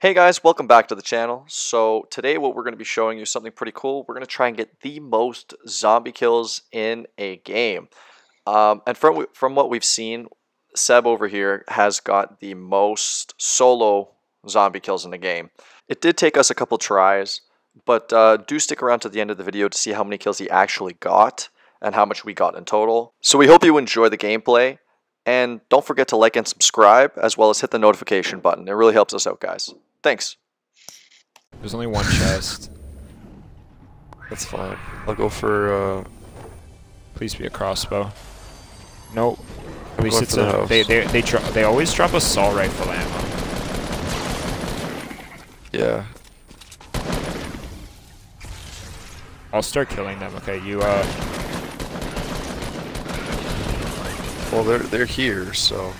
Hey guys, welcome back to the channel. So today what we're going to be showing you something pretty cool. We're going to try and get the most zombie kills in a game. Um, and from, from what we've seen, Seb over here has got the most solo zombie kills in the game. It did take us a couple tries, but uh, do stick around to the end of the video to see how many kills he actually got and how much we got in total. So we hope you enjoy the gameplay. And don't forget to like and subscribe, as well as hit the notification button. It really helps us out, guys. Thanks. There's only one chest. That's fine. I'll go for, uh... Please be a crossbow. Nope. At I'm least going it's for the a. They they they they always drop assault rifle ammo. Yeah. I'll start killing them. Okay, you uh. Well, they're, they're here, so...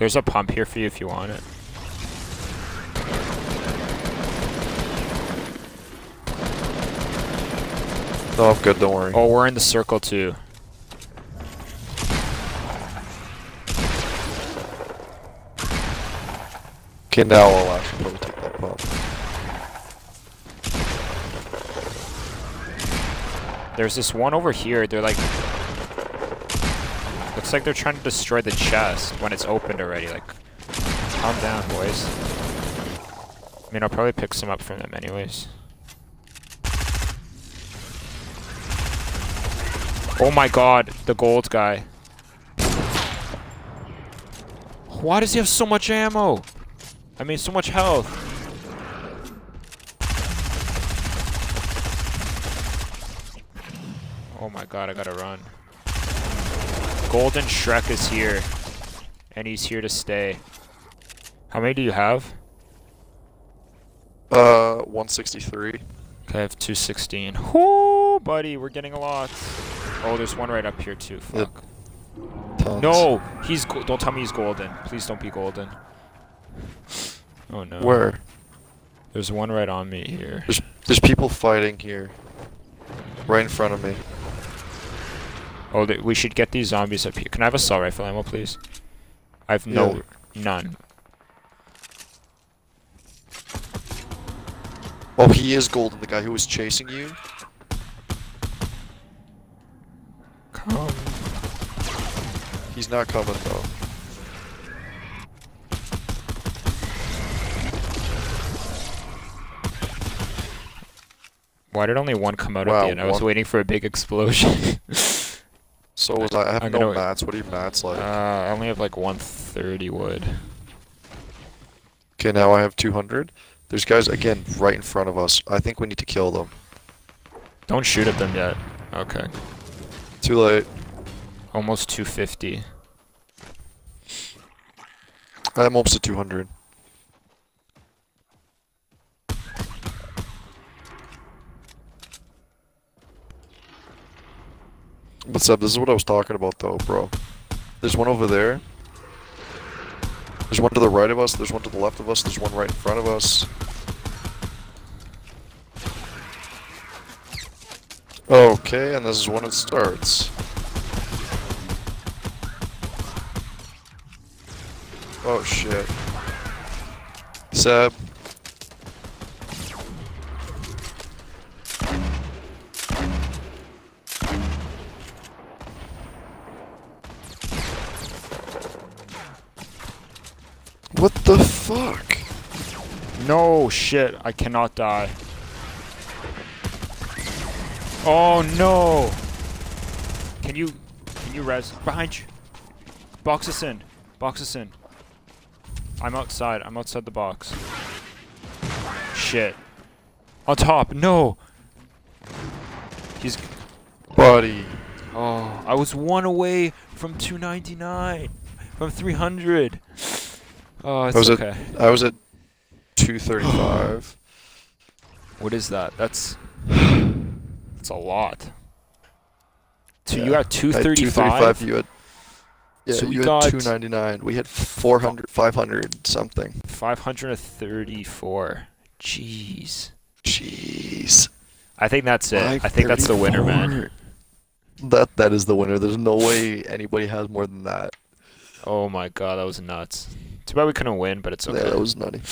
There's a pump here for you if you want it. No, I'm good, don't worry. Oh, we're in the circle too. Okay, now I'll actually probably take that pump. There's this one over here. They're like. Looks like they're trying to destroy the chest when it's opened already. Like, calm down, boys. I mean, I'll probably pick some up from them anyways. Oh my god, the gold guy. Why does he have so much ammo? I mean, so much health. Oh my god, I gotta run. Golden Shrek is here. And he's here to stay. How many do you have? Uh, 163. Okay, I have 216. Whoo, buddy, we're getting a lot. Oh, there's one right up here too. Fuck. Tons. No, he's. Go don't tell me he's golden. Please don't be golden. Oh no. Where? There's one right on me here. There's, there's people fighting here. Right in front of me. Oh, th we should get these zombies up here. Can I have assault rifle ammo, please? I have no, none. Oh, he is golden, the guy who was chasing you. Come. He's not coming, though. Why did only one come out Wow, the end? I was waiting for a big explosion. So was I. I have I'm no mats. What are your mats uh, like? I only have like 130 wood. Okay, now I have 200. There's guys, again, right in front of us. I think we need to kill them. Don't shoot at them yet. Okay. Too late. Almost 250. I'm almost at 200. What's up? This is what I was talking about, though, bro. There's one over there. There's one to the right of us. There's one to the left of us. There's one right in front of us. Okay, and this is when it starts. Oh shit. Seb. What the fuck? No shit, I cannot die. Oh no! Can you can you res behind you? Box us in. Box us in. I'm outside. I'm outside the box. Shit. On top. No. He's Buddy. Oh, I was one away from 299. From 300. Oh, it's I was okay. at I was at 235. What is that? That's that's a lot. So you got I had 235? You had Yeah, So we you had 299. We had 400 500 something. 534. Jeez. Jeez. I think that's it. I think that's the winner, man. That that is the winner. There's no way anybody has more than that. Oh my god, that was nuts. Too bad we couldn't win, but it's okay. Yeah, that was nutty.